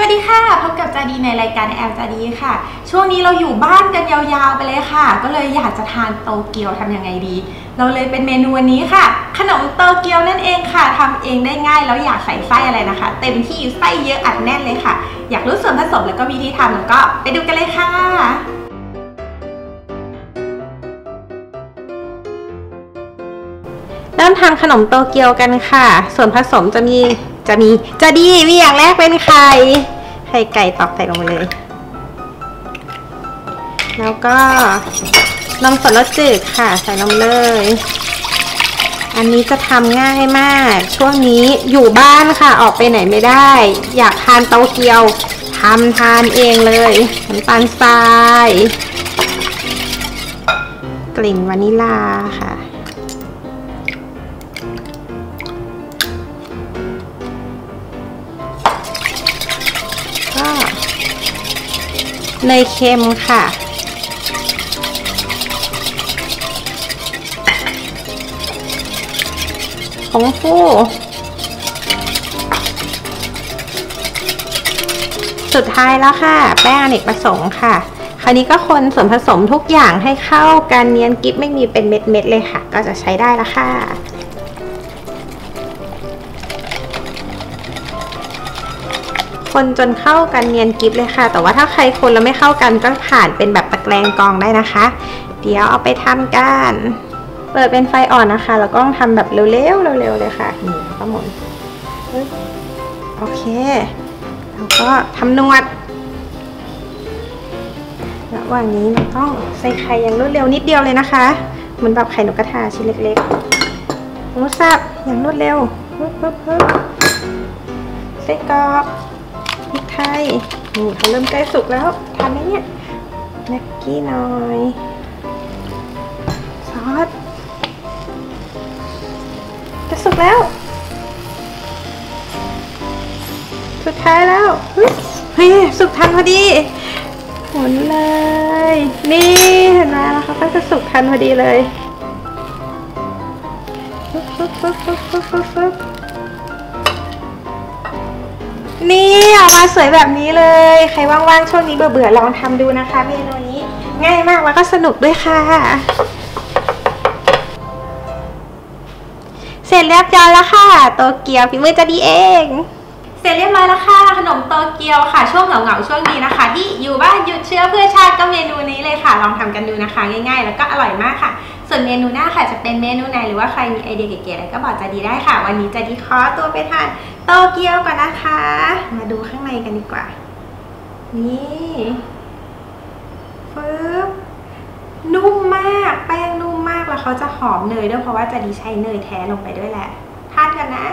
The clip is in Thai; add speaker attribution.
Speaker 1: สวัสดีค่ะ พบกับจาดีในรายการแอลจาดีค่ะ ช่วงนี้เราอยู่บ้านกันยาวๆไปเลยค่ะ ก็เลยอยากจะทานโตเกียวทำยังไงดี เราเลยเป็นเมนูวันนี้ค่ะ ขนมโตเกียวนั่นเองค่ะทำเองได้ง่ายแล้วอยากใส่ไส้อะไรนะคะ เต็มที่ไส้เยอะอัดแน่นเลยค่ะ อยากรู้ส่วนผสมแล้วก็วิธีทำแล้วก็ไปดูกันเลยค่ะเริ่มทำขนมโตเกียวกันค่ะ ส่วนผสมจะมีจะมีจะดีมีอย่างแรกเป็นไข่ ไข่ไก่ตอกใส่ลงไปเลย แล้วก็นมสดรสจืดค่ะ ใส่ลงเลย อันนี้จะทำง่ายมาก ช่วงนี้อยู่บ้านค่ะ ออกไปไหนไม่ได้ อยากทานโตเกียวทำทานเองเลยน้ำตาลทราย กลิ่นวานิลาค่ะ เนยเค็มค่ะผงฟูสุดท้ายแล้วค่ะ แป้งอเนกประสงค์ค่ะ คราวนี้ก็คนส่วนผสมทุกอย่างให้เข้ากันเนียนกิ๊บไม่มีเป็นเม็ดๆเลยค่ะ ก็จะใช้ได้แล้วค่ะ คนจนเข้ากันเนียนกิฟเลยค่ะ แต่ว่าถ้าใครคนแล้วไม่เข้ากันก็ผ่านเป็นแบบตะแกรงกองได้นะคะ เดี๋ยวเอาไปทำกัน เปิดเป็นไฟอ่อนนะคะ แล้วก็ทำแบบเร็วๆเร็วๆเลยค่ะนี่ก็หมุนโอเค แล้วก็ทำนวดระหว่างนี้เราต้องใส่ไข่อย่างรวดเร็วนิดเดียวเลยนะคะเหมือนแบบไข่นกกระทาชิ้นเล็กๆหมูสับอย่างรวดเร็วปึ๊บปึ๊บปึ๊บใส่กรอก พริกไทยนี่เขาเริ่มใกล้สุกแล้วทานไหมเนี่ยแม็กกี้หน่อยซอสจะสุกแล้ว สุดท้ายแล้วเฮ้ยสุกทันพอดีหมุนเลย นี่เห็นไหมแล้วเขาก็จะสุกทันพอดีเลยฟึบฟึบฟึบฟึบฟึบฟึบฟึบ นี่ออกมาสวยแบบนี้เลย ใครว่างๆ ช่วงนี้เบื่อๆ ลองทำดูนะคะ เมนูนี้ง่ายมากแล้วก็สนุกด้วยค่ะ เสร็จเรียบร้อยแล้วค่ะ โตเกียวฝีมือจะดีเอง เสร็จเรียบร้อยแล้วค่ะขนมโตเกียวค่ะ ช่วงเหงาๆช่วงนี้นะคะ ที่อยู่บ้านหยุดเชื้อเพื่อชาติก็เมนูนี้เลยค่ะ ลองทำกันดูนะคะ ง่ายๆ แล้วก็อร่อยมากค่ะ ส่วนเมนูหน้าค่ะจะเป็นเมนูไหนหรือว่าใครมีไอเดียเก๋ๆอะไรก็บอกจะดีได้ค่ะ วันนี้จะดีขอตัวไปทานโตเกียวก่อนนะคะ มาดูข้างในกันดีกว่า นี่ปึ๊บนุ่มมากแป้งนุ่มมากแล้วเขาจะหอมเนยด้วยเพราะว่าจะดีใช้เนยแท้ลงไปด้วยแหละทานกันนะ